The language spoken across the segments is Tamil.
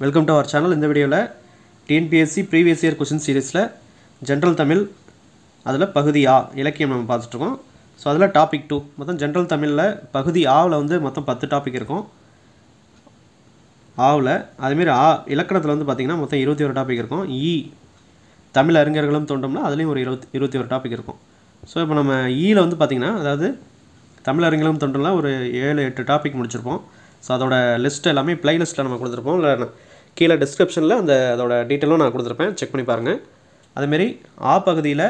வெல்கம் டு அவர் சேனல் இந்த வீடியோவில் டிஎன்பிஎஸ்சி ப்ரீவியஸ் இயர் கொஷின் சீரீஸில் ஜென்ரல் தமிழ் அதில் பகுதி ஆ இலக்கியம் நம்ம பார்த்துட்ருக்கோம். ஸோ அதில் டாபிக் டூ மொத்தம் ஜென்ரல் தமிழில் பகுதி ஆவில் வந்து மொத்தம் பத்து டாபிக் இருக்கும். ஆவில் அதேமாரி ஆ இலக்கணத்தில் வந்து பார்த்திங்கன்னா மொத்தம் இருபத்தி ஒரு டாபிக் இருக்கும். இ தமிழ் அறிஞர்களும் தோன்றோம்னா அதுலேயும் ஒரு இருபத்தி இருபத்தி ஒரு டாபிக் இருக்கும். ஸோ இப்போ நம்ம ஈயில் வந்து பார்த்திங்கன்னா அதாவது தமிழ் அறிஞர்களும் தோன்றல ஒரு ஏழு எட்டு டாபிக் முடிச்சிருப்போம். ஸோ அதோட லிஸ்ட் எல்லாமே ப்ளே லிஸ்ட்டில் நம்ம கொடுத்துருப்போம். இல்லை கீழே டிஸ்கிரிப்ஷனில் அந்த அதோட டீட்டெயிலும் நான் கொடுத்துருப்பேன். செக் பண்ணி பாருங்கள் அதேமாரி ஆ பகுதியில்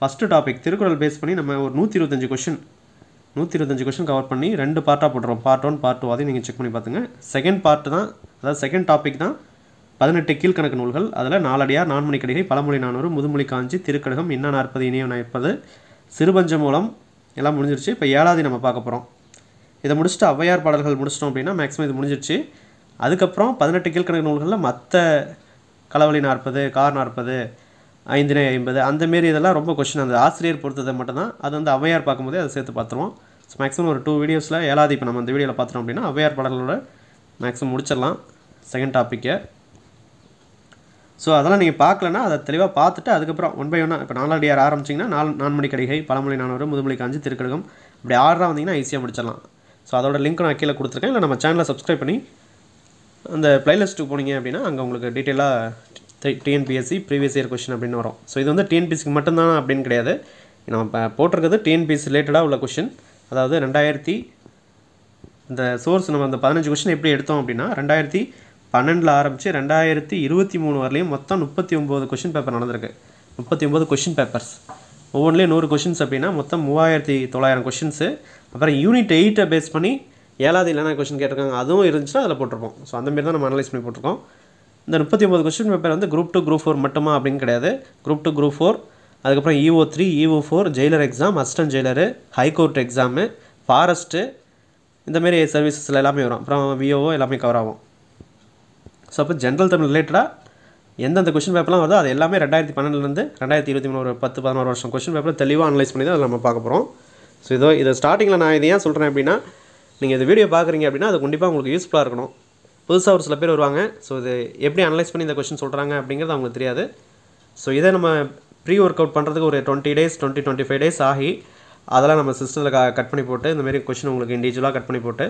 ஃபஸ்ட்டு டாபிக் திருக்குறள் பேஸ் பண்ணி நம்ம ஒரு நூற்றி இருபத்தஞ்சி கொஷின் நூற்றி இருபத்தஞ்சி கொஷின் கவர் பண்ணி ரெண்டு பார்ட்டாக போட்டுருவோம். பார்ட் ஒன் பார்ட் டூ அதையும் நீங்கள் செக் பண்ணி பார்த்துங்க செகண்ட் பார்ட் தான் அதாவது செகண்ட் டாபிக் தான் பதினெட்டு கீழ்கணக்கு நூல்கள். அதில் நாலடியார் நான்மணி கடிகை பழமொழி நானூறு முதுமொழி காஞ்சி திருக்கழகம் இன்ன நாற்பது இனிய நாற்பது சிறுபஞ்ச மூலம் எல்லாம் முடிஞ்சிருச்சு. இப்போ ஏழாவது நம்ம பார்க்க போகிறோம் இதை முடிச்சுட்டு ஔவையார் பாடல்கள் முடிச்சிட்டோம் அப்படின்னா மேக்ஸிமம் இது முடிஞ்சிருச்சு. அதுக்கப்புறம் பதினெட்டு கீழ்கணக்கு நூல்களில் மற்ற களவழி நாற்பது கார் நாற்பது ஐந்தினை ஐம்பது அந்தமாரி இதெல்லாம் ரொம்ப கொஷின் அந்த ஆசிரியர் பொறுத்ததை மட்டும்தான். அது வந்து அவையார் பார்க்கும்போதே அதை சேர்த்து பார்த்துருவோம். ஸோ மேக்ஸிமம் ஒரு டூ வீடியோஸில் ஏழாவது இப்போ நம்ம இந்த வீடியோவில் பார்த்துட்டோம் அப்படின்னா அவையார் பாடல்களோட மேக்ஸிமம் முடிச்சிடலாம். செகண்ட் டாப்பிக்கை ஸோ அதெல்லாம் நீங்கள் பார்க்கலன்னா அதை தெளிவாக பார்த்துட்டு அதுக்கப்புறம் ஒன் பை ஒன்னாக இப்போ நாலாடியார் ஆரம்பிச்சிங்கன்னா நாலு நான்மணி கடிகை பழமொழி நானூறு முதுமொழி காஞ்சி திருக்கடுகம் இப்படி ஆர்டராக வந்தீங்கன்னா ஈஸியாக முடிச்சிடலாம். ஸோ அதோட லிங்க் நான் கீழே கொடுத்துருக்கேன். இல்லை நம்ம சேனலை சப்ஸ்கிரைப் பண்ணி அந்த ப்ளைலிஸ்ட்டுக்கு போனீங்க அப்படின்னா அங்கே உங்களுக்கு டீட்டெயிலாக டிஎன்பிஎஸ்சி ப்ரீவியஸ் இயர் கொஷின் அப்படின்னு வரும். ஸோ இது வந்து டிஎன்பிஎஸ்சிக்கு மட்டும்தான் அப்படின்னு கிடையாது. நம்ம இப்போ போட்டிருக்கிறது டிஎன்பிஎஸ்சி ரிலேட்டடாக உள்ள கொஷின் அதாவது ரெண்டாயிரத்தி இந்த சோர்ஸ் நம்ம அந்த பதினஞ்சு கொஷின் எப்படி எடுத்தோம் அப்படின்னா ரெண்டாயிரத்தி பன்னெண்டில் ஆரம்பித்து ரெண்டாயிரத்தி இருபத்தி மூணு வரலையும் மொத்தம் முப்பத்தி ஒம்பது கொஷின் பேப்பர் நடந்திருக்கு. முப்பத்தி ஒம்பது கொஷின் பேப்பர்ஸ் ஒவ்வொன்றிலையும் நூறு கொஷின்ஸ் அப்படின்னா மொத்தம் மூவாயிரத்தி தொள்ளாயிரம் கொஷின்ஸு அப்புறம் யூனிட் எயிட்டை பேஸ் பண்ணி ஏழாவது இல்லைனா கொஷின் கேட்டிருக்காங்க. அதுவும் இருந்துச்சுன்னா அதில் போட்டிருப்போம். ஸோ அந்தமாரி தான் நம்ம அனலைஸ் பண்ணி போட்டிருக்கோம். இந்த முப்பத்தி ஒம்பது கொஸ்டின் பேப்பர் வந்து குரூப் டூ குரூப் ஃபோர் மட்டுமா அப்படின்னு கிடையாது. குரூப் டூ குரூப் ஃபோர் அதுக்கப்புறம் EO three EO four jailer exam assistant jailer high court exam forest இந்தமாரி சர்வீசஸில் எல்லாமே வரும். அப்புறம் விஓஓ எல்லாமே கவர் ஆகும். ஸோ அப்போ ஜென்ரல் தமிழ் ரிலேட்டடாக எந்தெந்த கொஷின் பேப்பர்லாம் வருதோ அது எல்லாமே ரெண்டாயிரத்தி பன்னெண்டுலேருந்து ரெண்டாயிரத்தி இருபத்தி மூணு ஒரு பத்து பதினோரு வருஷம் கொஷின் பேப்பர் தெளிவாக அனலைஸ் பண்ணி தான் அதை நம்ம பார்க்க போகிறோம் ஸோ இதோ இதை ஸ்டார்டிங்கில் நான் இதை ஏன் சொல்கிறேன் அப்படின்னா நீங்கள் இந்த வீடியோ பார்க்குறீங்க அப்படின்னா அது கண்டிப்பாக உங்களுக்கு யூஸ்ஃபுல்லாக இருக்கணும். புதுசாக ஒரு சில பேர் வருவாங்க. ஸோ இது எப்படி அனலைஸ் பண்ணி இந்த கொஷின் சொல்கிறாங்க அப்படிங்கிறது அவங்களுக்கு தெரியாது. ஸோ இதை நம்ம ப்ரீ ஒர்க் அவுட் பண்ணுறதுக்கு ஒரு twenty days twenty twenty five days ஆகி அதெல்லாம் நம்ம சிஸ்டத்தில் க கட் பண்ணி போட்டு இந்தமாரி கொஷின் உங்களுக்கு இண்டிவிஜுவலாக கட் பண்ணி போட்டு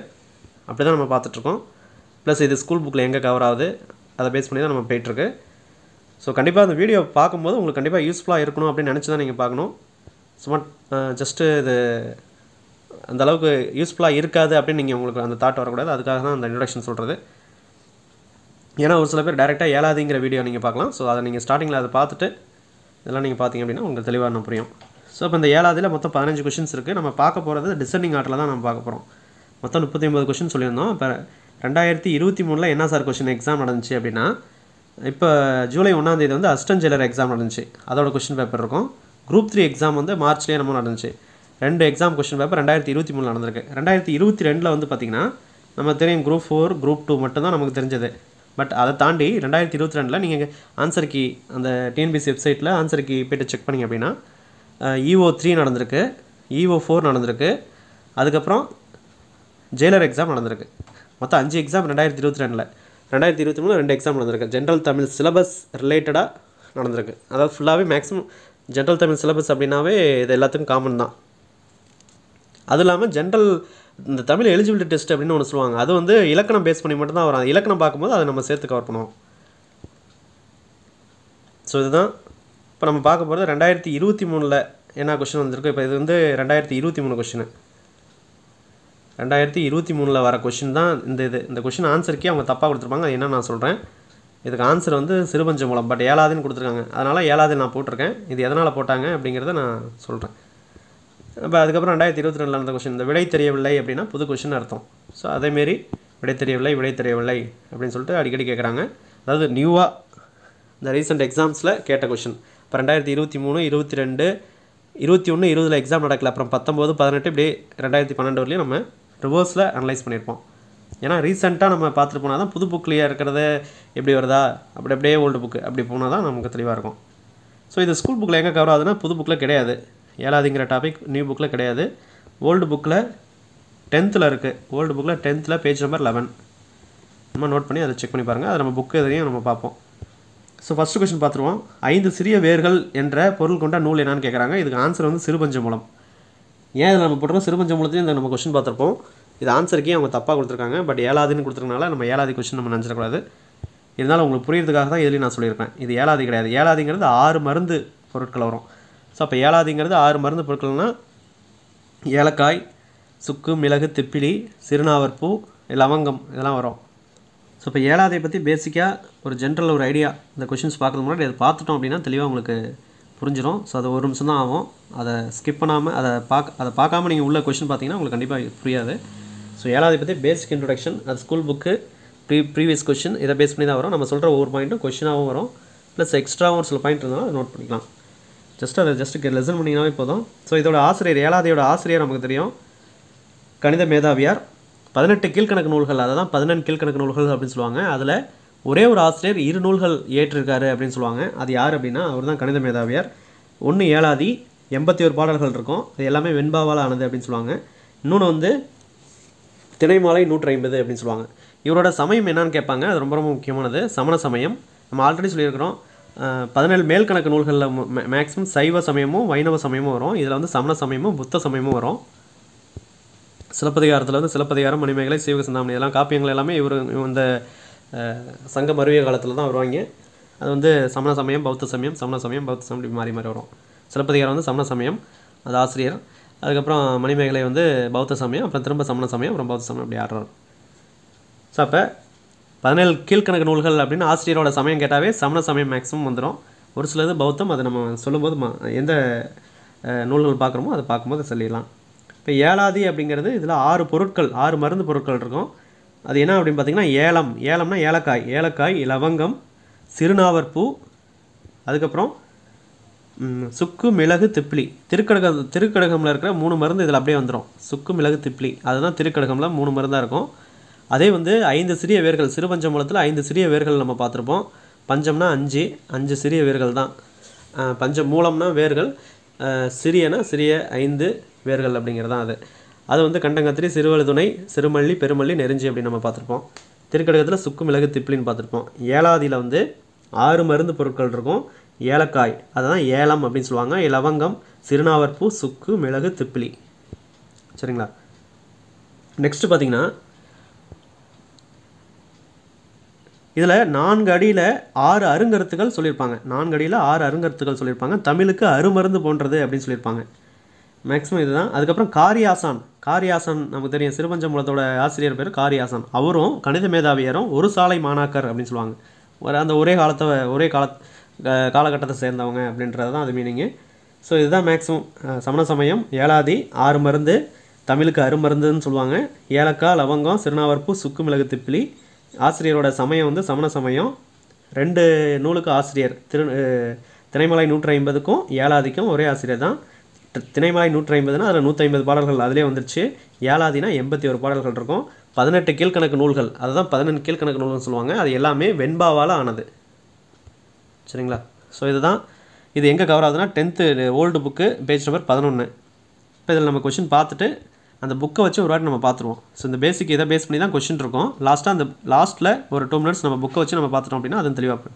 அப்படி தான் நம்ம பார்த்துட்ருக்கோம். ப்ளஸ் இது ஸ்கூல் புக்கில் எங்கே கவர் ஆகுது அதை பேஸ் பண்ணி தான் நம்ம போயிட்டுருக்கு ஸோ கண்டிப்பாக அந்த வீடியோ பார்க்கும்போது உங்களுக்கு கண்டிப்பாக யூஸ்ஃபுல்லாக இருக்கணும் அப்படின்னு நினச்சி தான் நீங்கள் பார்க்கணும். சும்மா ஜஸ்ட்டு இது அந்த அளவுக்கு யூஸ்ஃபுல்லாக இருக்காது அப்படின்னு நீங்கள் உங்களுக்கு அந்த தாட் வரக்கூடாது. அதுக்காக தான் அந்த இன்ட்ரடக்ஷன் சொல்கிறது ஏன்னா ஒரு சில பேர் டேரெக்டாக ஏழாதுங்கிற வீடியோ நீங்கள் பார்க்கலாம். ஸோ அதை நீங்கள் ஸ்டார்டிங்கில் அதை பார்த்துட்டு இதெல்லாம் நீங்கள் பார்த்தீங்க அப்படின்னா உங்களுக்கு தெளிவாக நான் புரியும். ஸோ இப்போ இந்த ஏழாவதில் மொத்தம் பதினஞ்சு கொஷின்ஸ் இருக்குது நம்ம பார்க்க போகிறது டிசெண்டிங் ஆர்டரில் தான் நம்ம பார்க்க போகிறோம் மொத்தம் முப்பத்தி ஒம்பது கொஷின் சொல்லியிருந்தோம். இப்போ ரெண்டாயிரத்தி இருபத்தி மூணில் என்ன சார் கொஷின் எக்ஸாம் நடந்துச்சு அப்படின்னா இப்போ ஜூலை ஒன்றாந்தேதி வந்து அஸ்டன் ஜெயிலர் எக்ஸாம் நடந்துச்சு. அதோட கொஷின் பேப்பர் இருக்கும். குரூப் த்ரீ எக்ஸாம் வந்து மார்ச்லேயே நம்ம நடந்துச்சு. ரெண்டு எக்ஸாம் கொஸ்டின் பேப்பர் ரெண்டாயிரத்தி இருபத்தி மூணில் நடந்திருக்கு. ரெண்டாயிரத்தி இருபத்தி ரெண்டில் வந்து பார்த்திங்கன்னா நம்ம தெரியும் குரூப் ஃபோர் குரூப் டூ மட்டும்தான் நமக்கு தெரிஞ்சது. பட் அதை தாண்டி ரெண்டாயிரத்தி இருபத்தி ரெண்டில் நீங்கள் ஆன்சர் கீ அந்த டிஎன்பிசி வெப்சைட்டில் ஆன்சர் கீ போய்ட்டு செக் பண்ணிங்க அப்படின்னா இஓ த்ரீ நடந்திருக்கு. இஓ ஃபோர் நடந்திருக்கு. அதுக்கப்புறம் ஜெயிலர் எக்ஸாம் நடந்திருக்கு. மொத்தம் அஞ்சு எக்ஸாம் ரெண்டாயிரத்தி இருபத்தி ரெண்டில். ரெண்டாயிரத்தி இருபத்தி மூணு ரெண்டு எக்ஸாம் நடந்திருக்கு. ஜென்ரல் தமிழ் சிலபஸ் ரிலேட்டடாக நடந்திருக்கு. அதாவது ஃபுல்லாகவே மேக்ஸிமம் ஜென்ரல் தமிழ் சிலபஸ் அப்படின்னாவே இது எல்லாத்துக்கும் காமன் தான். அதுவும் இல்லாமல் ஜென்ரல் இந்த தமிழ் எலிஜிபிலிட்டி டெஸ்ட் அப்படின்னு ஒன்று சொல்லுவாங்க. அது வந்து இலக்கணம் பேஸ் பண்ணி மட்டும்தான் வரும். இலக்கணம் பார்க்கும்போது அதை நம்ம சேர்த்து கவர் பண்ணுவோம். ஸோ இதுதான். இப்போ நம்ம பார்க்க போகிறது ரெண்டாயிரத்தி இருபத்தி மூணில் என்ன கொஷின் வந்திருக்கு இப்போ இது வந்து ரெண்டாயிரத்தி இருபத்தி மூணு கொஷின் ரெண்டாயிரத்தி இருபத்தி மூணில் வர கொஷின் தான் இந்த இது. இந்த கொஷின் ஆன்சருக்கே அவங்க தப்பாக கொடுத்துருப்பாங்க. அது என்ன நான் சொல்கிறேன் இதுக்கு ஆன்சர் வந்து சிறுபஞ்ச மூலம் பட் ஏழாவதுன்னு கொடுத்துருக்காங்க. அதனால் ஏழாவது நான் போட்டிருக்கேன். இது எதனால் போட்டாங்க அப்படிங்கிறத நான் சொல்கிறேன் இப்போ அதுக்கப்புறம் ரெண்டாயிரத்தி இருபத்தி ரெண்டில் நடந்த கொஷின் இந்த விடை தெரியவில்லை அப்படின்னா புது கொஷின் அர்த்தம். ஸோ அதேமாரி விடை தெரியவில்லை விடை தெரியவில்லை அப்படின்னு சொல்லிட்டு அடிக்கடி கேட்குறாங்க அதாவது நியூவாக இந்த ரீசெண்ட் எக்ஸாம்ஸில் கேட்ட கொஷின் இப்போ ரெண்டாயிரத்தி இருபத்தி மூணு இருபத்தி ரெண்டு இருபத்தி ஒன்று இருபதில் எக்ஸாம் நடக்கல. அப்புறம் பத்தொம்போது பதினெட்டு இப்படி ரெண்டாயிரத்தி பன்னெண்டு வரலையும் நம்ம ரிவர்ஸில் அனலைஸ் பண்ணியிருப்போம் ஏன்னா ரீசெண்டாக நம்ம பார்த்துட்டு போனால் தான் புது புக்லேயே இருக்கிறது எப்படி வருதா? அப்படி அப்படியே ஓல்டு புக்கு அப்படி போனால் தான் நமக்கு தெளிவாக இருக்கும். ஸோ இது ஸ்கூல் புக்கில் எங்கே கவர் ஆகுதுன்னா புது புக்கில் கிடையாது. ஏழாவதுங்கிற டாபிக் நியூ புக்கில் கிடையாது. ஓல்டு புக்கில் டென்த்தில் இருக்குது ஓல்டு புக்கில் டென்த்தில் பேஜ் நம்பர் லெவன் நம்ம நோட் பண்ணி அதை செக் பண்ணி பாருங்கள் அதை நம்ம புக்கு எதையும் நம்ம பார்ப்போம். ஸோ ஃபஸ்ட்டு கொஸ்டின் பார்த்துருவோம். ஐந்து சிறிய வேர்கள் என்ற பொருள் கொண்ட நூல் என்னான்னு கேட்குறாங்க இதுக்கு ஆன்சர் வந்து சிறுபஞ்ச மூலம் ஏன் இதில் நம்ம போட்டிருக்கோம்? சிறுபஞ்ச மூலத்தையும் இந்த நம்ம கொஸ்டின் பார்த்துருப்போம். இது ஆன்சருக்கே அவங்க தப்பாக கொடுத்துருக்காங்க. பட் ஏழாவதுன்னு கொடுத்துருக்கனால நம்ம ஏழாவது கொஸ்டின் நம்ம நினச்சிடக்கூடாது. இருந்தாலும் உங்களுக்கு புரியறதுக்காக தான் இதுலேயும் நான் சொல்லியிருக்கேன் இது ஏழாவது கிடையாது. ஏழாவதுங்கிறது ஆறு மருந்து பொருட்கள் வரும். ஸோ அப்போ ஏழாவதுங்கிறது ஆறு மருந்து பொருட்கள்னால் ஏலக்காய் சுக்கு மிளகு திப்பிலி சிறுநாவற்பூ லவங்கம் இதெல்லாம் வரும். ஸோ இப்போ ஏழாவதை பற்றி பேசிக்காக ஒரு ஜென்ரல் ஒரு ஐடியா இந்த கொஷின்ஸ் பார்க்கறது முன்னாடி அதை பார்த்துட்டோம் அப்படின்னா தெளிவாக உங்களுக்கு புரிஞ்சிடும் ஸோ அது ஒரு நிமிஷம் தான் ஆகும். அதை ஸ்கிப் பண்ணாமல் அதை பார்க்க அதை பார்க்காம நீங்கள் உள்ள கொஷின் பார்த்தீங்கன்னா உங்களுக்கு கண்டிப்பாக புரியாது. ஸோ ஏழாவதை பற்றி பேசிக் இன்ட்ரொடக்ஷன் அது school book pre previous question இதை பேஸ் பண்ணி தான் வரும். நம்ம சொல்கிற ஒவ்வொரு பாயிண்ட்டும் கொஷினாகவும் வரும். ப்ளஸ் எக்ஸ்ட்ராவும் ஒரு சில பாயிண்ட் இருந்தாலும் நோட் பண்ணிக்கலாம். ஜஸ்ட் அதை ஜஸ்ட் லெசன் பண்ணிங்கனாவே போதும். ஸோ இதோட ஆசிரியர் ஏழாவதையோட ஆசிரியர் நமக்கு தெரியும். கணித மேதாவியார். பதினெட்டு கீழ்கணக்கு நூல்கள் அதை தான் பதினெண்டு கீழ்கணக்கு நூல்கள் அப்படின்னு சொல்லுவாங்க. அதில் ஒரே ஒரு ஆசிரியர் இரு நூல்கள் ஏற்றிருக்காரு அப்படின்னு சொல்லுவாங்க. அது யார் அப்படின்னா அவர் தான் கணித மேதாவியார். ஒன்று ஏழாதி எண்பத்தி ஒரு பாடல்கள் இருக்கும். அது எல்லாமே வெண்பாவால் ஆனது அப்படின்னு சொல்லுவாங்க. இன்னொன்று வந்து திணைமாலை நூற்றி ஐம்பது அப்படின்னு சொல்லுவாங்க. இவரோட சமயம் என்னன்னு கேட்பாங்க. அது ரொம்ப ரொம்ப முக்கியமானது. சமண சமயம். நம்ம ஆல்ரெடி சொல்லியிருக்கிறோம். பதினேழு பதினேழு மேல்கணக்கு நூல்களில் மேக்ஸிமம் சைவ சமயமும் வைணவ சமயமும் வரும். இதில் வந்து சமண சமயமும் புத்த சமயமும் வரும். சிலப்பதிகாரத்தில் வந்து சிலப்பதிகாரம் மணிமேகலை சீவக சிந்தாமணி இதெல்லாம் காப்பியங்கள் எல்லாமே இவர் இந்த சங்க மருவிய காலத்தில் தான் வருவாங்க. அது வந்து சமண சமயம் பௌத்த சமயம் சமண சமயம் பௌத்த சமயம் இப்படி மாறி மாறி வரும். சிலப்பதிகாரம் வந்து சமண சமயம் அது ஆசிரியர். அதுக்கப்புறம் மணிமேகலை வந்து பௌத்த சமயம் அப்புறம் திரும்ப சமண சமயம் அப்புறம் பௌத்த சமயம் அப்படி ஆடுறாரு. ஸோ அப்போ பதினேழு கீழ்க்கணக்கு நூல்கள் அப்படின்னு ஆசிரியரோட சமயம் கேட்டாவே சமண சமயம் மேக்ஸிமம் வந்துடும் ஒரு சிலது பௌத்தம் அதை நம்ம சொல்லும்போது ம எந்த நூல்கள் பார்க்குறோமோ அதை பார்க்கும்போது சொல்லிடலாம். இப்போ ஏலாதி அப்படிங்கிறது இதில் ஆறு பொருட்கள் ஆறு மருந்து பொருட்கள் இருக்கும். அது என்ன அப்படின்னு பார்த்தீங்கன்னா ஏலம். ஏலம்னா ஏலக்காய். ஏலக்காய் லவங்கம் சிறுநாவற்பூ அதுக்கப்புறம் சுக்கு மிளகு திப்பிலி. திருக்கடக திருக்கடகமில் இருக்கிற மூணு மருந்து இதில் அப்படியே வந்துடும் சுக்கு மிளகு திப்பிலி. அதுதான் திருக்கடகமில் மூணு மருந்தாக இருக்கும். அதே வந்து ஐந்து சிறிய வேர்கள் சிறுபஞ்ச மூலத்தில் ஐந்து சிறிய வேர்கள் நம்ம பார்த்துருப்போம். பஞ்சம்னா அஞ்சு அஞ்சு சிறிய வேர்கள் தான். பஞ்சம் பஞ்ச மூலம்னா வேர்கள் சிறியனா சிறிய ஐந்து வேர்கள் அப்படிங்கிறது தான் அது. அது வந்து கண்டங்கத்திரி சிறுவழுதுணை சிறுமல்லி பெருமல்லி நெருஞ்சி அப்படின்னு நம்ம பார்த்துருப்போம். திருக்கடகத்தில் சுக்கு மிளகு திப்பிலின்னு பார்த்துருப்போம். ஏழாவதியில் வந்து ஆறு மருந்து பொருட்கள் இருக்கும். ஏலக்காய் அதுதான் ஏலம் அப்படின்னு சொல்லுவாங்க. லவங்கம் சிறுநாவற்பூ சுக்கு மிளகு திப்பிலி. சரிங்களா? நெக்ஸ்ட்டு பார்த்தீங்கன்னா இதில் நான்கு அடியில் ஆறு அருங்கருத்துகள் சொல்லியிருப்பாங்க. நான்கு அடியில் ஆறு அருங்கருத்துகள் சொல்லியிருப்பாங்க. தமிழுக்கு அருமருந்து போன்றது அப்படின்னு சொல்லியிருப்பாங்க. மேக்ஸிமம் இதுதான். அதுக்கப்புறம் காரியாசான். காரியாசான் நமக்கு தெரியும். சிறுபஞ்சமூலத்தோட ஆசிரியர் பேர் காரியாசான். அவரும் கணித மேதாவியரும் ஒரு சாலை மாணாக்கர் அப்படின்னு சொல்லுவாங்க. ஒரு அந்த ஒரே காலத்தை ஒரே கால க- காலகட்டத்தை சேர்ந்தவங்க அப்படின்றது தான் அது மீனிங்கு ஸோ இதுதான் மேக்ஸிமம் சமண சமயம் ஏழாதி ஆறு மருந்து தமிழுக்கு அருமருந்துன்னு சொல்லுவாங்க. ஏலக்காய் லவங்கம் சிறுநாவற்பூ சுக்கு மிளகு திப்பிலி ஆசிரியரோட சமயம் வந்து சமண சமயம். ரெண்டு நூலுக்கு ஆசிரியர். திரு அஹ், திணைமலை நூற்றி ஐம்பதுக்கும் ஏழாதிக்கும் ஒரே ஆசிரியர் தான். தி- திணைமலை நூற்றி ஐம்பதுனா அதில் நூற்றி ஐம்பது பாடல்கள் அதிலே வந்துருச்சு. ஏழாதினா எண்பத்தி ஒரு பாடல்கள் இருக்கும். பதினெட்டு கீழ்கணக்கு நூல்கள். அதுதான் பதினெண்டு கீழ்கணக்கு நூல்கள்னு சொல்லுவாங்க. அது எல்லாமே வெண்பாவால் ஆனது. சரிங்களா? ஸோ இதுதான். இது எங்கே கவர் ஆகுதுன்னா tenth old book page number பதினொன்று இப்போ இதில் நம்ம கொஷின் பார்த்துட்டு அந்த புக்கை வச்சு ஒரு வாட்டி நம்ம பார்த்துருவோம். ஸோ இந்த பேசிக் இதை பேஸ் பண்ணி தான் கொஷின் இருக்கும். லாஸ்ட்டாக அந்த லாஸ்ட்டில் ஒரு டூ மினிட்ஸ் நம்ம புக்கை வச்சு நம்ம பார்த்துட்டோம் அப்படின்னா அது தெளிவாக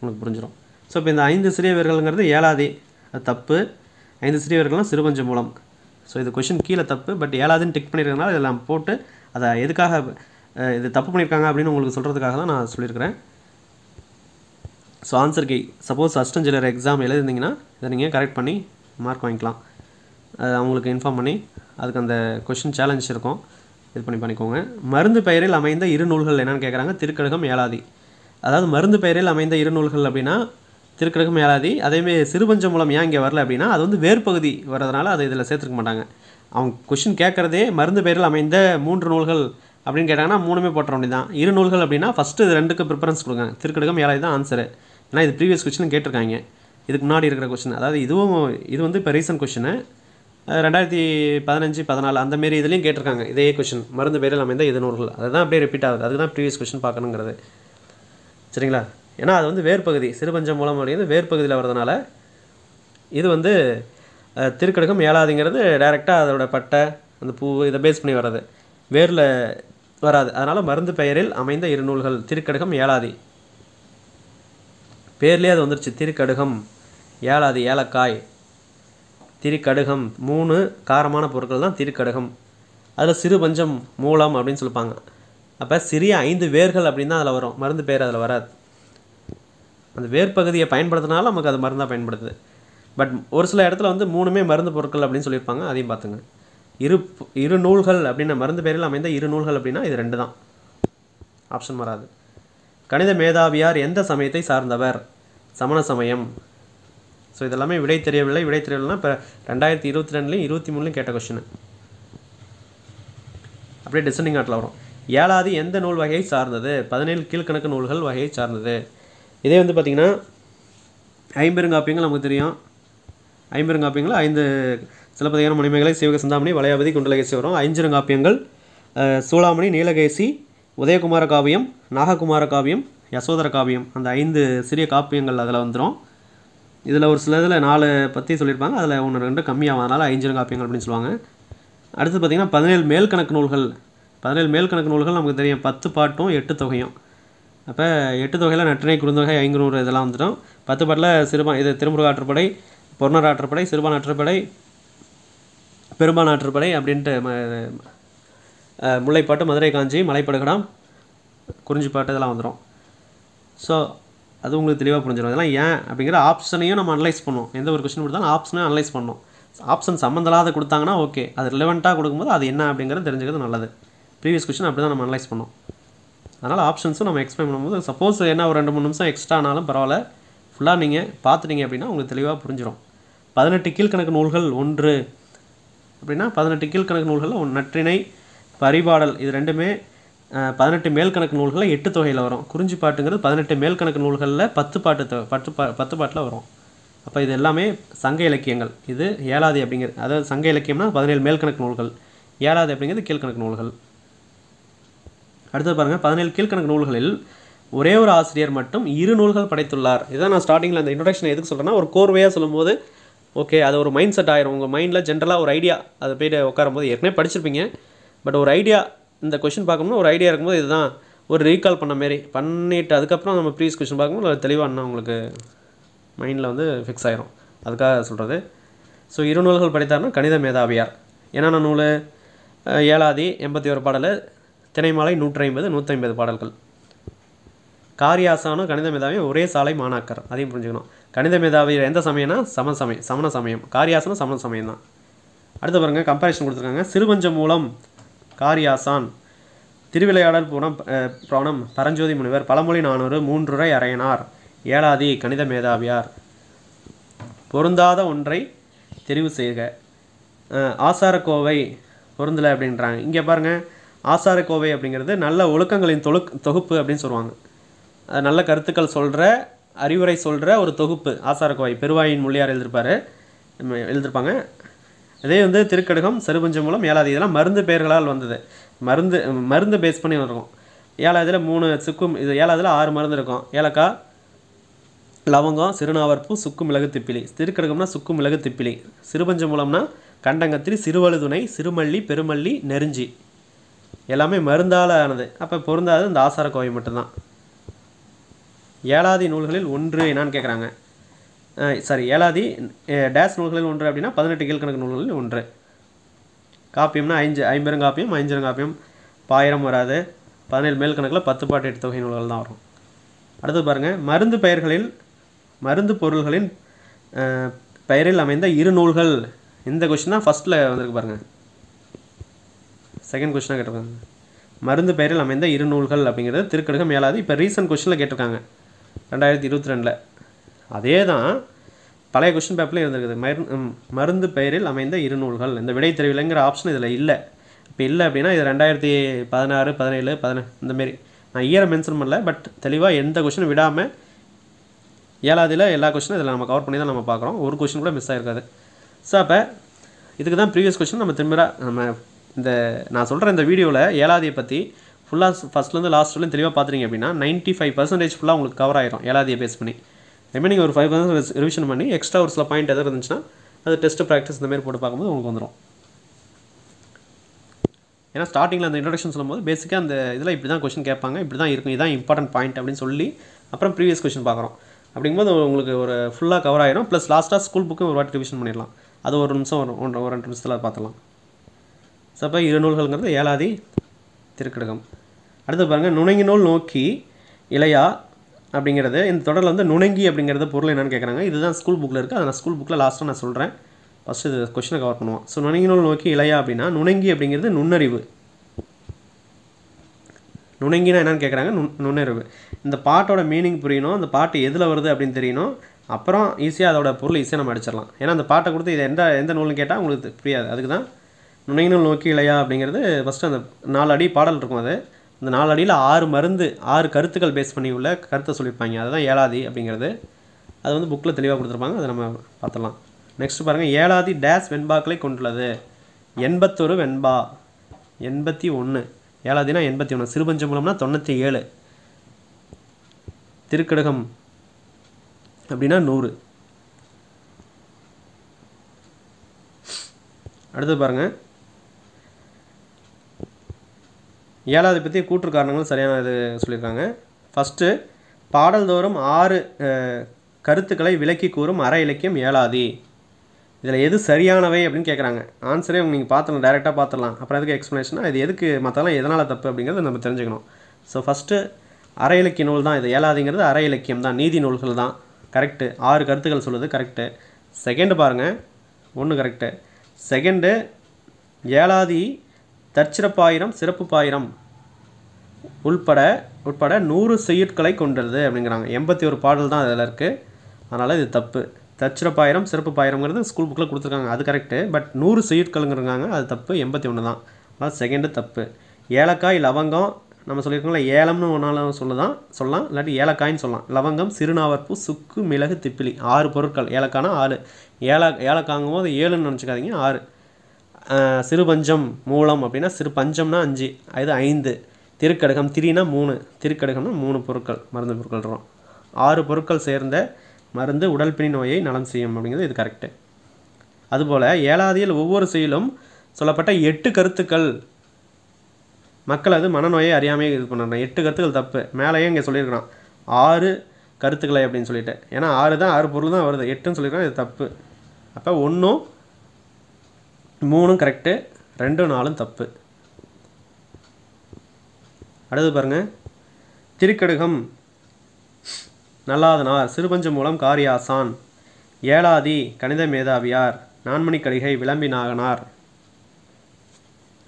உங்களுக்கு புரிஞ்சிடும் ஸோ இப்போ இந்த ஐந்து சிறியவர்கள்ங்கிறது ஏழாதி. அது தப்பு. ஐந்து சிறியவர்கள்லாம் சிறுபஞ்ச மூலம். ஸோ இது கொஷின் கீழே தப்பு. பட் ஏழாதுன்னு டிக் பண்ணியிருக்கனால இதெல்லாம் போட்டு அதை எதுக்காக இது தப்பு பண்ணியிருக்காங்க அப்படின்னு உங்களுக்கு சொல்கிறதுக்காக தான் நான் சொல்லியிருக்கிறேன். So answer key. Suppose assistant jailer exam எழுதிருந்தீங்கன்னா இதை நீங்கள் கரெக்ட் பண்ணி மார்க் வாங்கிக்கலாம். அவங்களுக்கு இன்ஃபார்ம் பண்ணி அதுக்கு அந்த கொஷின் சேலஞ்ச் இருக்கும். இது பண்ணி பண்ணிக்கோங்க. மருந்து பெயரில் அமைந்த இரு நூல்கள் என்னென்னு கேட்குறாங்க திருக்கடகம் ஏலாதி. அதாவது மருந்து பெயரில் அமைந்த இரு நூல்கள் அப்படின்னா திருக்கடகம் ஏலாதி. அதேமாதிரி சிறுபஞ்ச மூலம் ஏன் இங்கே வரல அப்படின்னா அது வந்து வேர்பகுதி வர்றதுனால அதை இதில் சேர்த்துக்க மாட்டாங்க. அவங்க கொஷின் கேட்குறதே மருந்து பெயரில் அமைந்த மூன்று நூல்கள் அப்படின்னு கேட்டாங்கன்னா மூணுமே போட்டுற வேண்டியதான் இரு நூல்கள் அப்படின்னா ஃபஸ்ட்டு இது ரெண்டுக்கு ப்ரிஃபரன்ஸ் கொடுங்க திருக்கடகம் ஏலாதி தான் ஆன்சரு ஏன்னா இது ப்ரீவியஸ் கொஸ்டின் கேட்டிருக்காங்க. இதுக்கு முன்னாடி இருக்கிற கொஸ்டின் அதாவது இதுவும் இது வந்து இப்போ ரீசன்ட் கொஷினு ரெண்டாயிரத்தி பதினஞ்சு பதினாலு அந்த மாரி இதுலேயும் கேட்டிருக்காங்க. இதே கொஷின் மருந்து பேரில் அமைந்த இது நூல்கள் அதுதான் அப்படியே ரிப்பீட் ஆகுது. அதுதான் ப்ரீவியஸ் கொஷின் பார்க்கணுங்கிறது. சரிங்களா? ஏன்னா அது வந்து வேர்பகுதி சிறுபஞ்சம் மூலம் அப்படிங்கிறது வேர்பகுதியில் வர்றதுனால இது வந்து திருக்கடுக்கம் ஏழாதுங்கிறது டைரெக்டாக அதோட பட்டை அந்த பூ இதை பேஸ் பண்ணி வர்றது. வேரில் வராது. அதனால் மருந்து பெயரில் அமைந்த இரு நூல்கள் திருக்கடுகம் ஏழாதி பேர்லேயே அது வந்துருச்சு. திருக்கடுகம் ஏழாதி ஏலக்காய். திருக்கடுகம். மூணு காரமான பொருட்கள் தான் திருக்கடுகம். அதில் சிறு பஞ்சம் மூலம் அப்படின்னு சொல்லுவாங்க அப்போ சிறிய ஐந்து வேர்கள் அப்படின்னு தான் அதில் வரும். மருந்து பேர் அதில் வராது. அந்த வேர் பகுதியை பயன்படுத்தினால நமக்கு அது மருந்தாக பயன்படுது. பட் ஒரு சில இடத்துல வந்து மூணுமே மருந்து பொருட்கள் அப்படின்னு சொல்லியிருப்பாங்க. அதையும் பார்த்துங்க. இரு இரு நூல்கள் அப்படின்னா மருந்து பேரில் அமைந்த இரு நூல்கள் அப்படின்னா இது ரெண்டு தான். ஆப்ஷன் வராது. கணித மேதாவியார் எந்த சமயத்தை சார்ந்தவர்? சமண சமயம். ஸோ இதெல்லாமே விடை தெரியவில்லை. விடை தெரியவில்லைனா இப்போ ரெண்டாயிரத்தி இருபத்தி ரெண்டுலையும் இருபத்தி மூணுலையும் கேட்ட கொஷின் அப்படியே டிசனிங் ஆட்டில் வரும். ஏழாவது எந்த நூல் வகையை சார்ந்தது? பதினேழு கீழ்கணக்கு நூல்கள் வகையை சார்ந்தது. இதே வந்து பார்த்திங்கன்னா ஐம்பெருங்காப்பியங்கள் நமக்கு தெரியும். ஐம்பெருங்காப்பியங்கள் ஐந்து சிலப்பதிகாரம் மணிமேகலை சிவக சிந்தாமணி வளையாபதி குண்டலகேசி வரும். ஐஞ்சிருங்காப்பியங்கள் சூளாமணி நீலகேசி உதயகுமார காவியம் நாககுமார காவியம் யசோதர காவியம். அந்த ஐந்து சிறிய காப்பியங்கள் அதில் வந்துடும் இதில் ஒரு சில இதில் நாலு பற்றி சொல்லியிருப்பாங்க அதில் ஒன்று ரெண்டு கம்மியாகும் அதனால் ஐஞ்சிருங்காப்பியங்கள் அப்படின்னு சொல்லுவாங்க. அடுத்து பார்த்திங்கன்னா பதினேழு மேல் கணக்கு நூல்கள். பதினேழு மேல் கணக்கு நூல்கள் நமக்கு தெரியும். பத்து பாட்டும் எட்டு தொகையும். அப்போ எட்டு தொகையில் நற்றினை குறுந்தொகை ஐங்குநூறு இதெல்லாம் வந்துடும். பத்து பாட்டில் சிறுபா இது திருமுருக ஆற்றுப்படை பொருணர் ஆற்றுப்படை சிறுபான் ஆற்றுப்படை பெரும்பான் ஆற்றுப்படை அப்படின்ட்டு ம- முல்லைப்பாட்டு மதுரை காஞ்சி மலைப்படுகடம் குறிஞ்சிப்பாட்டு இதெல்லாம் வந்துடும். ஸோ அது உங்களுக்கு தெளிவாக புரிஞ்சிடும் அதெல்லாம் ஏன் அப்படிங்கிற ஆப்ஷனையும் நம்ம அனலைஸ் பண்ணோம். எந்த ஒரு கொஸ்டின் கொடுத்தாலும் ஆப்ஷனையும் அனலைஸ் பண்ணோம். ஆப்ஷன் சம்மந்தலாத கொடுத்தாங்கன்னா ஓகே அது ரிலவெண்ட்டாக கொடுக்கும்போது அது என்ன அப்படிங்கிறது தெரிஞ்சுக்கிறது நல்லது. ப்ரீவியஸ் கொஸ்டின் அப்படி தான் நம்ம அனலைஸ் பண்ணோம். அதனால் ஆப்ஷன்ஸும் நம்ம எக்ஸ்பிளைன் பண்ணும்போது சப்போஸ் என்ன ஒரு ரெண்டு மூணு நிமிஷம் எக்ஸ்ட்ரா ஆனாலும் பரவாயில்ல. ஃபுல்லாக நீங்கள் பார்த்துட்டீங்க அப்படின்னா உங்களுக்கு தெளிவாக புரிஞ்சிடும் பதினெட்டு கீழ்கணக்கு நூல்கள் ஒன்று. அப்படின்னா பதினெட்டு கீழ்கணக்கு நூல்களில் ஒன்று நற்றிணை பரிபாடல் இது ரெண்டுமே பதினெட்டு மேல்கணக்கு நூல்களில் எட்டு தொகையில் வரும். குறிஞ்சி பாட்டுங்கிறது பதினெட்டு மேல்கணக்கு நூல்களில் பத்து பாட்டு பத்து பா பத்து பாட்டில் வரும். அப்போ இது எல்லாமே சங்க இலக்கியங்கள். இது ஏழாதி அப்படிங்கிறது அதாவது சங்க இலக்கியம்னா பதினேழு மேல்கணக்கு நூல்கள். ஏழாதி அப்படிங்கிறது கீழ்கணக்கு நூல்கள். அடுத்தது பாருங்கள் பதினேழு கீழ்கணக்கு நூல்களில் ஒரே ஒரு ஆசிரியர் மட்டும் இரு நூல்கள் படைத்துள்ளார். இதான் நான் ஸ்டார்டிங்கில் அந்த இன்ட்ரடக்ஷன் எதுக்கு சொல்கிறேன்னா ஒரு கோர்வையாக சொல்லும்போது ஓகே அது ஒரு மைண்ட் செட் ஆயிரும் உங்கள் மைண்டில் ஜென்ரலாக ஒரு ஐடியா அதை போய்ட்டு உட்காரும்போது ஏற்கனவே படிச்சிருப்பீங்க. பட் ஒரு ஐடியா இந்த கொஷின் பார்க்கும்போது ஒரு ஐடியா இருக்கும்போது இதுதான். ஒரு ரீகால் பண்ண மாரி. பண்ணிட்டு அதுக்கப்புறம் நம்ம ப்ரீவியஸ் கொஷின் பார்க்கும்போது அது தெளிவாக இன்னும் உங்களுக்கு மைண்டில் வந்து ஃபிக்ஸ் ஆயிரும். அதுக்காக சொல்கிறது ஸோ இரு நூல்கள் படித்தார்னா கணித மேதாவியார். என்னென்ன நூல் ஏழாதி எண்பத்தி ஒரு பாடல் தினைமாலை நூற்றி ஐம்பது நூற்றி ஐம்பது பாடல்கள். காரியாசானும் கணித மேதாவியும் ஒரே சாலை மாணாக்கர். அதையும் புரிஞ்சுக்கணும். கணித மேதாவி எந்த சமயம்னா சம சமயம் சமண சமயம். காரியாசனம் சமண சமயம் தான் அடுத்து பாருங்கள் கம்பாரிஷன் கொடுத்துருக்காங்க. சிறுபஞ்ச மூலம் காரியாசான். திருவிளையாடல் புறம் புராணம் பரஞ்சோதி முனிவர் பழமொழி நானூறு மூன்றுரை அரையனார். ஏழாதி கணித மேதாவியார். பொருந்தாத ஒன்றை தெரிவு செய்க. ஆசாரக்கோவை பொருந்தலை அப்படின்றாங்க. இங்கே பாருங்கள் ஆசாரக்கோவை அப்படிங்கிறது நல்ல ஒழுக்கங்களின் தொழுக் தொகுப்பு அப்படின்னு சொல்லுவாங்க. நல்ல கருத்துக்கள் சொல்கிற அறிவுரை சொல்கிற ஒரு தொகுப்பு. ஆசாரக்கோவை பெருவாயின் மொழியார் எழுதியிருப்பார் எழுதியிருப்பாங்க இதே வந்து திருக்கடுகம் செருபஞ்சம் மூலம் ஏழாவது இதெல்லாம் மருந்து பெயர்களால் வந்தது. மருந்து மருந்து பேஸ் பண்ணி இருக்கும் ஏழாவதுல மூணு சுக்கும் இது ஏழாவதுல ஆறு மருந்து இருக்கும். ஏலக்காய் லவங்கம் சிறுநாவற்பூ சுக்கு மிளகு திப்பிலி. திருக்கடுகம்னா சுக்கு மிளகு திப்பிலி. சிறுபஞ்ச மூலம்னா கண்டங்கத்திரி சிறுவழுதுணை சிறுமல்லி பெருமல்லி நெருஞ்சி. எல்லாமே மருந்தால் ஆனது. அப்போ பொருந்தாது இந்த ஆசார கோவை மட்டும்தான். ஏழாதி நூல்களில் ஒன்று என்னான்னு கேட்குறாங்க சாரி ஏழாதி டேஸ் நூல்களில் ஒன்று அப்படின்னா பதினெட்டு கீழ்கணக்கு நூல்களில் ஒன்று. காப்பியம்னா ஐந்து ஐம்பெருங்காப்பியம் ஐஞ்சருங்காப்பியம் பாயிரம் வராது. பதினேழு மேல் கணக்கில் பத்து பாட்டு எட்டு தொகை நூல்கள் தான் வரும். அடுத்து பாருங்கள் மருந்து பெயர்களில் மருந்து பொருள்களின் பெயரில் அமைந்த இரு நூல்கள். இந்த கொஷின் தான் ஃபஸ்ட்டில் வந்திருக்கு பாருங்கள் செகண்ட் கொஷினாக கேட்டிருக்காங்க. மருந்து பெயரில் அமைந்த இரு நூல்கள் அப்படிங்கிறது திருக்கடுகம் ஏழாவது. இப்போ ரீசன்ட் கொஷினில் கேட்டிருக்காங்க. ரெண்டாயிரத்தி இருபத்தி ரெண்டில். அதே தான் பழைய கொஷின் பேப்பரில் இருந்திருக்குது. மரு மருந்து பெயரில் அமைந்த இரு நூல்கள். இந்த விடை தெரிவில்லைங்கிற ஆப்ஷன் இதில் இல்லை. இப்போ இல்லை அப்படின்னா இது ரெண்டாயிரத்தி பதினாறு பதினேழு பதின இந்தமாரி நான் இயரை மென்ஷன் பண்ணல பட் தெளிவாக எந்த கொஷினும் விடாமல் ஏழாவதில் எல்லா கொஷினும் இதில் நம்ம கவர் பண்ணி தான் நம்ம பார்க்குறோம். ஒரு கொஷின் கூட மிஸ் ஆகிருக்காது ஸோ அப்போ இதுக்கு தான் ப்ரீவியஸ் கொஷின் நம்ம திரும்ப நம்ம இந்த நான் சொல்கிற இந்த வீடியோவில் ஏழாதியை பற்றி ஃபுல்லாக ஃபஸ்ட்லேருந்து லாஸ்ட் வரலையும் தெளிவாக பார்த்துட்டீங்க அப்படின்னா 95% ஃபைவ் பர்சன்டேஜ் ஃபுல்லாக உங்களுக்கு கவர் ஆயிரும். ஏழாதியை பேஸ் பண்ணி. ரிமைனிங் ஒரு ஃபைவ் பர்சன்ட் ரிவிஷன் பண்ணி எக்ஸ்ட்ரா ஒரு சில பாயிண்ட் எதாவது இருந்துச்சுன்னா அது டெஸ்ட்டு ப்ராக்டிஸ் இந்த மாதிரி போட்டு பார்க்கும்போது உங்களுக்கு வந்துடும் ஏன்னா ஸ்டார்டிங்கில் அந்த இன்ட்ரடக்ஷன் சொல்லும்போது பேசிக்காக அந்த இதில் இப்படி தான் கொஷின் கேட்பாங்க இப்படி தான் இருக்கும் இதான் இம்பார்ட்டன்ட் பாயிண்ட் அப்படின்னு சொல்லி அப்புறம் ப்ரீவியஸ் கொஷின் பார்க்குறோம். அப்படிங்கும்போது உங்களுக்கு ஒரு ஃபுல்லாக கவர் ஆகிடும் ப்ளஸ் லாஸ்ட்டாக ஸ்கூல் புக்கும் ஒரு வாட்டி ரிவிஷன் பண்ணிடலாம். அது ஒரு நிமிஷம் ஒரு ஒன்று ஒரு ரெண்டு நிமிஷத்தில் பார்த்துலாம் ஸோ அப்போ இரு நூல்கள்ங்கிறது ஏழாதி திருக்கடகம். அடுத்து பாருங்கள் நுணங்கி நூல் நோக்கி இளையா அப்படிங்கிறது இந்த தொடரில் வந்து நுணங்கி அப்படிங்கிறது பொருள் என்னென்னு கேட்குறாங்க இதுதான் ஸ்கூல் புக்கில் இருக்குது அதை நான் ஸ்கூல் புக்கில் லாஸ்ட்டாக நான் சொல்கிறேன் ஃபஸ்ட்டு இது கொஷினை கவர் பண்ணுவோம். ஸோ நுணங்கி நூல் நோக்கி இளையா அப்படின்னா நுணங்கி அப்படிங்கிறது நுண்ணறிவு. நுணங்கினா என்னென்னு கேட்குறாங்க நுண் நுண்ணறிவு. இந்த பாட்டோட மீனிங் புரியணும். அந்த பாட்டு எதில் வருது அப்படின்னு தெரியணும். அப்புறம் ஈஸியாக அதோட பொருள் ஈஸியாக நம்ம அடிச்சிடலாம். ஏன்னா அந்த பாட்டை கொடுத்து இது எந்த எந்த நூல்னு கேட்டால் உங்களுக்கு புரியாது. அதுக்கு தான் நுணங்கி நூல் நோக்கி இளையா அப்படிங்கிறது ஃபஸ்ட்டு அந்த நாலு அடி பாடல் இருக்கும் அது. இந்த நாலு அடியில் ஆறு மருந்து ஆறு கருத்துக்கள் பேஸ் பண்ணி உள்ள கருத்தை சொல்லியிருப்பாங்க. அதுதான் ஏழாதி அப்படிங்கிறது. அது வந்து புக்கில் தெளிவாக கொடுத்துருப்பாங்க. அதை நம்ம பார்த்துடலாம். நெக்ஸ்ட் பாருங்கள் ஏழாதி டேஸ் வெண்பாக்களை கொண்டுள்ளது. எண்பத்தொரு வெண்பா. எண்பத்தி ஒன்று ஏழாதினா எண்பத்தி ஒன்று சிறுபஞ்சமூலம்னா தொண்ணூற்றி ஏழு. திருக்கடகம் அப்படின்னா நூறு. அடுத்து பாருங்கள் ஏழாவது பற்றி கூற்று காரணங்கள் சரியான இது சொல்லியிருக்காங்க. ஃபஸ்ட்டு பாடல்தோறும் ஆறு கருத்துக்களை விளக்கி கூறும் அற இலக்கியம் ஏழாதி. இதில் எது சரியானவை அப்படின்னு கேட்குறாங்க ஆன்சரே நீங்கள் பார்த்துலாம் டேரெக்டாக பார்த்துடலாம். அப்புறம் எதுக்கு எக்ஸ்ப்ளனேஷனாக இது எதுக்கு மற்றெல்லாம் எதனால் தப்பு அப்படிங்கிறத நம்ம தெரிஞ்சுக்கணும். ஸோ ஃபஸ்ட்டு அற இலக்கிய நூல் தான் இது. ஏழாதிங்கிறது அற இலக்கியம் தான் நீதி நூல்கள் தான். கரெக்டு ஆறு கருத்துக்கள் சொல்லுது கரெக்டு செகண்டு பாருங்கள் ஒன்று கரெக்டு செகண்டு ஏழாதி தற்சிறப்பாயிரம் சிறப்பு பாயிரம் உள்பட உட்பட நூறு செய்யுட்களை கொண்டது அப்படிங்கிறாங்க. எண்பத்தி ஒரு பாடல் தான் அதில் இருக்குது அதனால் இது தப்பு. தச்சிரப்பாயிரம் சிறப்பு பாயிரம்ங்கிறது ஸ்கூல் புக்கில் கொடுத்துருக்காங்க. அது கரெக்டு பட் நூறு செய்யுட்களுங்கிறாங்க அது தப்பு. எண்பத்தி ஒன்று தான். அதனால் செகண்டு தப்பு. ஏலக்காய் லவங்கம் நம்ம சொல்லியிருக்கோம்ல ஏலம்னு ஒன்றாலும் சொல்லலாம் சொல்லலாம். இல்லாட்டி ஏலக்காயின்னு சொல்லலாம். லவங்கம் சிறுநாவற்பூ சுக்கு மிளகு திப்பிலி. ஆறு பொருட்கள். ஏலக்காய்னா ஆறு. ஏல ஏலக்காங்கும் போது ஏழுன்னு நினச்சிக்காதீங்க ஆறு. சிறுபஞ்சம் சிறு பஞ்சம் மூலம் அப்படின்னா சிறு பஞ்சம்னா அஞ்சு அது ஐந்து. திருக்கடகம் திரினா மூணு. திருக்கடகம்னா மூணு பொருட்கள் மருந்து பொருட்கள் வரும். ஆறு பொருட்கள் சேர்ந்த மருந்து உடல் பிணி நோயை நலம் செய்யும் அப்படிங்கிறது இது கரெக்டு அதுபோல் ஏழாதியில் ஒவ்வொரு செயலும் சொல்லப்பட்ட எட்டு கருத்துக்கள். மக்கள் அது மனநோயை அறியாமையே இது பண்ணுறாங்க எட்டு கருத்துக்கள் தப்பு. மேலேயே இங்கே சொல்லியிருக்கிறான். ஆறு கருத்துக்களை அப்படின்னு சொல்லிட்டு. ஏன்னா ஆறு தான் ஆறு பொருள் தான் வருது. எட்டுன்னு சொல்லியிருக்கான் இது தப்பு. அப்போ ஒன்றும் மூணும் கரெக்டு ரெண்டும் நாலும் தப்பு. அடுத்து பாருங்க. திருக்கடுகம். நல்லாதனார் சிறுபஞ்ச மூலம் காரியாசான். ஏழாதி கணித மேதாவியார். நான்மணி கடிகை விளம்பி நாகனார்.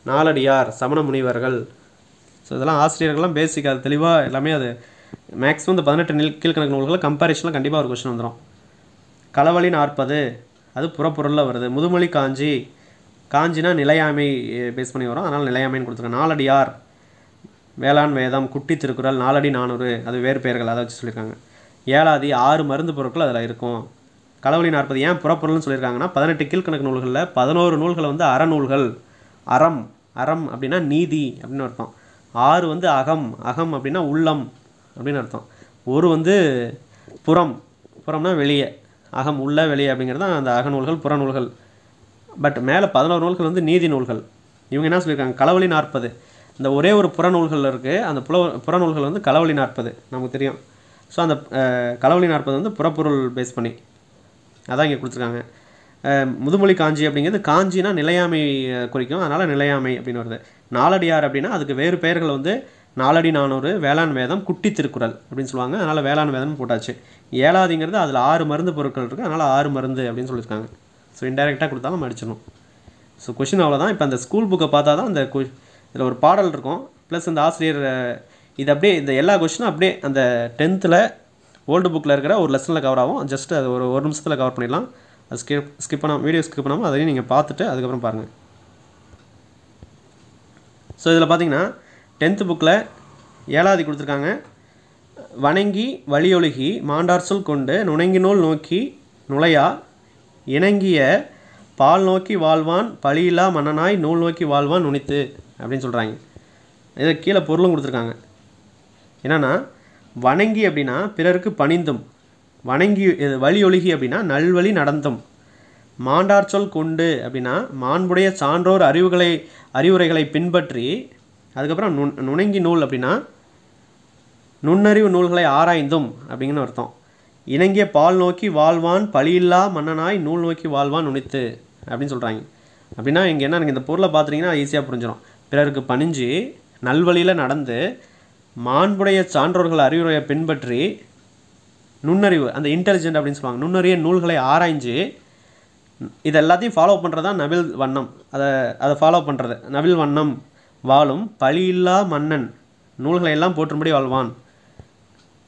நாலடியார் சமண முனிவர்கள். ஸோ இதெல்லாம் ஆசிரியர்கள்லாம் பேசிக் அது தெளிவாக எல்லாமே அது மேக்ஸிமம் இந்த பதினெட்டு நில் கீழ்கணக்கு நூல்களில் கம்பேரிஷனில் கண்டிப்பாக ஒரு கொஷின் வந்துடும் களவழி நாற்பது அது புறப்பொருளில் வருது. முதுமொழி காஞ்சி காஞ்சினா நிலையாமை பேஸ் பண்ணி வரும். அதனால் நிலையாமைன்னு கொடுத்துருக்காங்க. நாலடியார் வேளாண் வேதம் குட்டி திருக்குறள் நாலடி நானூறு அது வேறு பெயர்கள் அதை வச்சு சொல்லியிருக்காங்க. ஏழாதி ஆறு மருந்து பொருட்கள் அதில் இருக்கும். களவழி நாற்பது ஏன் புறப்பொருள்னு சொல்லியிருக்காங்கன்னா பதினெட்டு கீழ்கணக்கு நூல்களில் பதினோரு நூல்கள் வந்து அறநூல்கள். அறம் அறம் அப்படின்னா நீதி அப்படின்னு அர்த்தம். ஆறு வந்து அகம் அகம் அப்படின்னா உள்ளம் அப்படின்னு அர்த்தம். ஒரு வந்து புறம் புறம்னா வெளியே. அகம் உள்ள வெளியே அப்படிங்கிறது தான் அந்த அகநூல்கள் புறநூல்கள். பட் மேலே பதினோரு நூல்கள் வந்து நீதி நூல்கள். இவங்க என்ன சொல்லியிருக்காங்க களவழி நாற்பது. இந்த ஒரே ஒரு புறநூல்கள் இருக்குது அந்த புல புறநூல்கள் வந்து களவழி நாற்பது. நமக்கு தெரியும். ஸோ அந்த கலவழி களவழி நாற்பது வந்து புறப்பொருள் பேஸ் பண்ணி. அதான் இங்கே கொடுத்துருக்காங்க. முதுமொழி காஞ்சி அப்படிங்கிறது காஞ்சினா நிலையாமை குறிக்கும். அதனால் நிலையாமை அப்படின்னு வருது. நாலடியார் அப்படின்னா அதுக்கு வேறு பெயர்கள் வந்து நாலடி நானூறு வேளாண் வேதம் குட்டி திருக்குறள் அப்படின்னு சொல்லுவாங்க. அதனால் வேளாண் வேதம்னு போட்டாச்சு. ஏழாதிங்கிறது அதில் ஆறு மருந்து பொருட்கள் இருக்குது அதனால் ஆறு மருந்து அப்படின்னு சொல்லியிருக்காங்க. ஸோ இன்டெரக்டாக கொடுத்தாலும் நம்ம அடிச்சிடணும் ஸோ கொஷின் அவ்வளோதான் இப்போ அந்த ஸ்கூல் புக்கை பார்த்தா தான் அந்த இதில் ஒரு பாடல் இருக்கும். ப்ளஸ் இந்த ஆசிரியர் இது அப்படியே இந்த எல்லா கொஷினும் அப்படியே அந்த டென்த்தில் ஓல்டு புக்கில் இருக்கிற ஒரு லெசனில் கவர் ஆகும். ஜஸ்ட் அது ஒரு ஒரு நிமிஷத்தில் கவர் பண்ணிடலாம். அது ஸ்கிப் ஸ்கிப் பண்ணாமல் வீடியோ ஸ்கிப் பண்ணாமல் அதையும் நீங்கள் பார்த்துட்டு அதுக்கப்புறம் பாருங்கள் ஸோ இதில் பார்த்தீங்கன்னா டென்த்து புக்கில் ஏழாவது கொடுத்துருக்காங்க. வணங்கி வழியொழுகி மாண்டார் சொல் கொண்டு நுணங்கினோல் நோக்கி நுழையா இணங்கிய பால் நோக்கி வாழ்வான் பழியில்லா மன்னனாய் நூல் நோக்கி வாழ்வான் நுனித்து அப்படின்னு சொல்கிறாங்க இதை கீழே பொருளும் கொடுத்துருக்காங்க. என்னென்னா வணங்கி அப்படின்னா பிறருக்கு பணிந்தும் வணங்கி இது வழி ஒழுகி அப்படின்னா நல்வழி நடந்தும். மாண்டார் சொல் கொண்டு அப்படின்னா மாண்புடைய சான்றோர் அறிவுகளை அறிவுரைகளை பின்பற்றி அதுக்கப்புறம் நுண் நுணங்கி நூல் அப்படின்னா நுண்ணறிவு நூல்களை ஆராய்ந்தும் அப்படிங்கன்னு அர்த்தம். இணங்கிய பால் நோக்கி வாழ்வான் பழியில்லா மன்னனாய் நூல் நோக்கி வாழ்வான் நுனித்து அப்படின்னு சொல்கிறாங்க அப்படின்னா இங்கே என்ன எனக்கு இந்த பொருளை பார்த்துட்டிங்கன்னா ஈஸியாக புரிஞ்சிடும் பிறருக்கு பணிஞ்சு நல்வழியில் நடந்து மாண்புடைய சான்றோர்கள் அறிவுரையை பின்பற்றி நுண்ணறிவு அந்த இன்டெலிஜென்ட் அப்படின்னு சொல்லுவாங்க நுண்ணறிய நூல்களை ஆராய்ஞ்சு இது எல்லாத்தையும் ஃபாலோ பண்ணுறது தான் நவில் வண்ணம். அதை அதை ஃபாலோ பண்ணுறது நவில் வண்ணம் வாழும் பழியில்லா மன்னன் நூல்களை எல்லாம் போற்றும்படி வாழ்வான்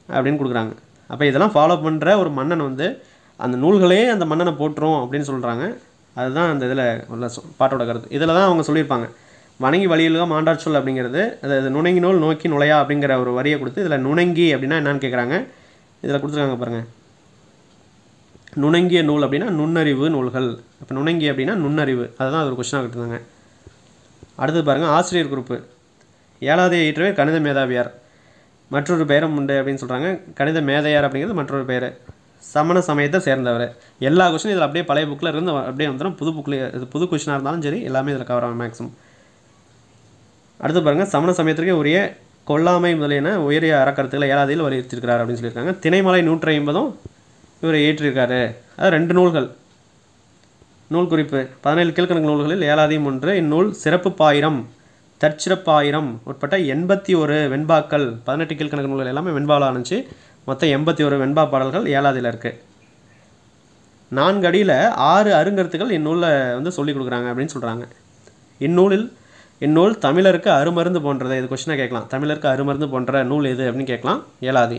அப்படின்னு கொடுக்குறாங்க. அப்போ இதெல்லாம் ஃபாலோ பண்ணுற ஒரு மன்னன் வந்து அந்த நூல்களே அந்த மன்னனை போட்டுரும் அப்படின்னு சொல்கிறாங்க அதுதான் அந்த இதில் உள்ள சொ- பாட்டோட கருத்து. இதில் தான் அவங்க சொல்லியிருப்பாங்க. வணங்கி வழியிலுக மாண்டார் சொல் அப்படிங்கிறது அது நுணங்கி நூல் நோக்கி நுழையா அப்படிங்கிற ஒரு வரியை கொடுத்து இதில் நுணங்கி அப்படின்னா என்னன்னு கேட்குறாங்க இதில் கொடுத்துருக்காங்க பாருங்கள் நுணங்கிய நூல் அப்படின்னா நுண்ணறிவு நூல்கள். அப்போ நுணங்கி அப்படின்னா நுண்ணறிவு. அதுதான் அது ஒரு கொஸ்டினாக கொடுத்துருந்தாங்க. அடுத்தது பாருங்கள் ஆசிரியர் குறிப்பு. ஏழாவது ஈற்றவே கணித மேதாவியார். மற்றொரு பெயரும் உண்டு அப்படின்னு சொல்கிறாங்க கணித மேதையார் அப்படிங்கிறது மற்றொரு பெயர் சமண சமயத்தை சேர்ந்தவர். எல்லா கொஸ்டினும் இதில் அப்படியே பழைய புக்கில் இருந்து அப்படியே வந்துடும் புது புக்கில் இது புது கொஸ்டினாக இருந்தாலும் சரி எல்லாமே இதில் கவர் ஆகும் மேக்ஸிமம் அடுத்து பாருங்கள் சமண சமயத்திற்கே உரிய கொல்லாமை முதலியன உயரிய அறக்கருத்துக்களை ஏழாதியில் வலியுறுத்தியிருக்கிறார் அப்படின்னு சொல்லியிருக்காங்க. திணைமலை நூற்றி ஐம்பதும் இவர் ஏற்றிருக்காரு. அது ரெண்டு நூல்கள். நூல் குறிப்பு. பதினேழு கீழ்கணக்கு நூல்களில் ஏழாதையும் ஒன்று. இந்நூல் சிறப்பு பாயிரம். தற்சிறப்பாயிரம் உட்பட்ட எண்பத்தி ஒரு வெண்பாக்கள் பதினெட்டு கீழ்கணக்கு நூல்கள் எல்லாமே வெண்பாவில் ஆணுச்சு. மொத்தம் எண்பத்தி ஒரு வெண்பா பாடல்கள் ஏழாவதில் இருக்குது நான்கு அடியில் ஆறு அருங்கருத்துக்கள் இந்நூலில் வந்து சொல்லிக் கொடுக்குறாங்க அப்படின்னு சொல்கிறாங்க இந்நூலில் இந்நூல் தமிழருக்கு அருமருந்து போன்றது. இது கொஸ்டினாக கேட்கலாம். தமிழருக்கு அருமருந்து போன்ற நூல் எது அப்படின்னு கேட்கலாம். ஏழாதி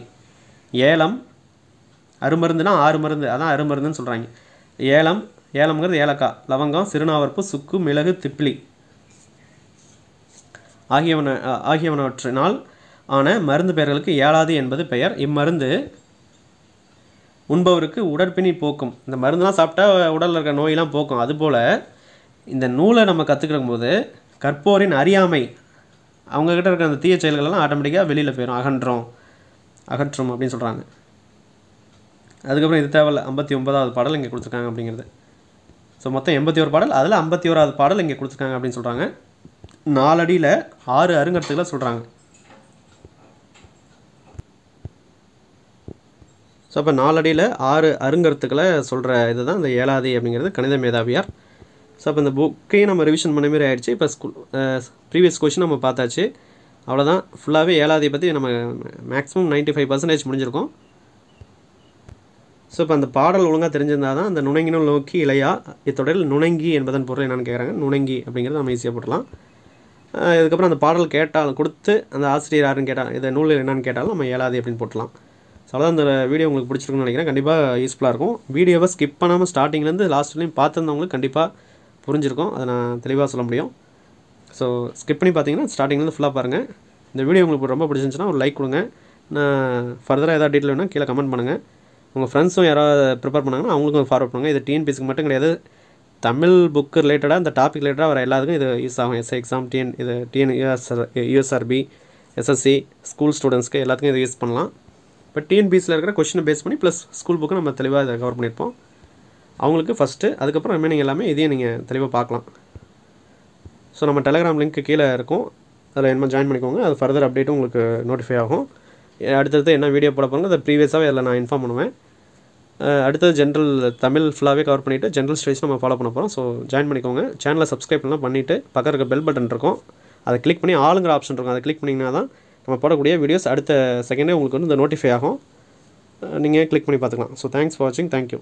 ஏலம் அருமருந்துனா ஆறு மருந்து அதான் அருமருந்துன்னு சொல்கிறாங்க ஏலம் ஏலம்ங்கிறது ஏலக்காய். லவங்கம் சிறுநாவற்பு சுக்கு மிளகு திப்பிலி. ஆகியவன ஆகியவனவற்றினால் ஆன மருந்து பெயர்களுக்கு ஏழாது என்பது பெயர். இம்மருந்து உண்பவருக்கு உடற்பிணி போக்கும். இந்த மருந்துலாம் சாப்பிட்டா உடலில் இருக்க நோயெல்லாம் போக்கும். அதுபோல் இந்த நூலை நம்ம கற்றுக்கிடும் போது கற்போரின் அறியாமை அவங்கக்கிட்ட இருக்கிற அந்த தீய செயல்களெல்லாம் ஆட்டோமேட்டிக்காக வெளியில் போயிடும் அகன்றோம் அகற்றும் அப்படின்னு சொல்கிறாங்க அதுக்கப்புறம் இது தேவையில்ல. ஐம்பத்தி ஒன்பதாவது பாடல் இங்கே கொடுத்துருக்காங்க அப்படிங்கிறது. ஸோ மொத்தம் எண்பத்தி ஒரு பாடல். அதில் ஐம்பத்தி ஓராவது பாடல் இங்கே கொடுத்துருக்காங்க அப்படின்னு சொல்கிறாங்க நாலடியில் ஆறு அருங்கடத்துக்களை சொல்கிறாங்க ஸோ அப்போ நாலடியில் ஆறு அருங்கருத்துக்களை சொல்கிற இது தான் இந்த ஏழாதி அப்படிங்கிறது கணித மேதாவியார். ஸோ அப்போ இந்த புக்கையும் நம்ம ரிவிஷன் பண்ண மாதிரி ஆகிடுச்சு இப்போ ஸ்கூல் ப்ரீவியஸ் கொஷின் நம்ம பார்த்தாச்சு. அவ்வளோதான் ஃபுல்லாகவே ஏழாதியை பற்றி நம்ம மேக்ஸிமம் 95% ஃபைவ் பர்சன்டேஜ் முடிஞ்சிருக்கோம். ஸோ இப்போ அந்த பாடல் ஒழுங்காக தெரிஞ்சிருந்தால் தான் அந்த நுணங்கினும் நோக்கி இலையா இத்தொடரில் நுணங்கி என்பதன் பொருள் என்னென்னு கேட்குறாங்க நுணங்கி அப்படிங்கிறது நம்ம ஈஸியாக போடலாம் இதுக்கப்புறம் அந்த பாடல் கேட்டால் கொடுத்து அந்த ஆசிரியர் யாருன்னு கேட்டால் இந்த நூல் என்னன்னு கேட்டாலும் நம்ம ஏழாது அப்படின்னு போட்டலாம் ஸோ அதான் அந்த வீடியோ உங்களுக்கு பிடிச்சிருக்குன்னு நினைக்கிறேன். கண்டிப்பாக யூஸ்ஃபுல்லாக இருக்கும். வீடியோவை ஸ்கிப் பண்ணாமல் ஸ்டார்டிங்லேருந்து லாஸ்ட் வரையும் பார்த்துருந்தவங்களுக்கு கண்டிப்பாக புரிஞ்சிருக்கும். அதை நான் தெளிவாக சொல்ல முடியும். ஸோ ஸ்கிப் பண்ணி பார்த்தீங்கன்னா ஸ்டார்டிங்லேருந்து ஃபுல்லாக பாருங்கள் இந்த வீடியோ உங்களுக்கு ரொம்ப பிடிச்சிருந்துச்சுன்னா ஒரு லைக் கொடுங்க. நான் ஃபர்தராக ஏதாவது டீட்டெயில் வேணால் கீழே கமெண்ட் பண்ணுங்கள் உங்கள் ஃப்ரெண்ட்ஸும் யாராவது ப்ரிப்பேர் பண்ணாங்கன்னா அவங்களுக்கும் ஃபார்வர்ட் பண்ணுங்கள் இது டிஎன்பிசிக்கு மட்டும் கிடையாது. தமிழ் புக்கு ரிலேட்டடாக இந்த டாபிக் ரிலேட்டடாக வர எல்லாத்துக்கும் இது யூஸ் ஆகும் எஸ்ஐ எக்ஸாம் டிஎன் இது TN USR USRB SSC school ஸ்டூடெண்ட்ஸ்க்கு எல்லாத்துக்கும் இது யூஸ் பண்ணலாம். இப்போ டிஎன்பிசியில் இருக்கிற கொஷினை பேஸ் பண்ணி ப்ளஸ் ஸ்கூல் புக்கு நம்ம தெளிவாக இதை கவர் பண்ணியிருப்போம். அவங்களுக்கு ஃபஸ்ட்டு அதுக்கப்புறம் ரிமைனிங் எல்லாமே இதையும் நீங்கள் தெளிவாக பார்க்கலாம். ஸோ நம்ம டெலகிராம் லிங்க்கு கீழே இருக்கும். அதில் என்ன ஜாயின் பண்ணிக்கோங்க. அது ஃபர்தர் அப்டேட்டும் உங்களுக்கு நோட்டிஃபை ஆகும். அடுத்தடுத்து என்ன வீடியோ போட போகிறோங்க அதை ப்ரீவியஸாகவே அதில் நான் இன்ஃபார்ம் பண்ணுவேன். அடுத்தது ஜென்ரல் தமிழ் ஃபுல்லாகவே கவர் பண்ணிவிட்டு ஜென்ரல் ஸ்டடிஸ் நம்ம ஃபாலோ பண்ண போகிறோம் ஸோ ஜாயின் பண்ணிக்கோங்க. சேனலை சப்ஸ்கிரைப் பண்ணலாம் பண்ணிவிட்டு பக்கம் இருக்க பெல் பட்டன் இருக்கும். அதை கிளிக் பண்ணி ஆளுங்கிற ஆப்ஷன் இருக்கும். அதை கிளிக் பண்ணிங்கன்னா தான் நம்ம போடக்கூடிய வீடியோஸ் அடுத்த செகண்டே உங்களுக்கு வந்து இந்த நோட்டிஃபை ஆகும். நீங்கள் கிளிக் பண்ணி பார்த்துக்கலாம். ஸோ தேங்க்ஸ் ஃபார் வாட்சிங் தேங்க்யூ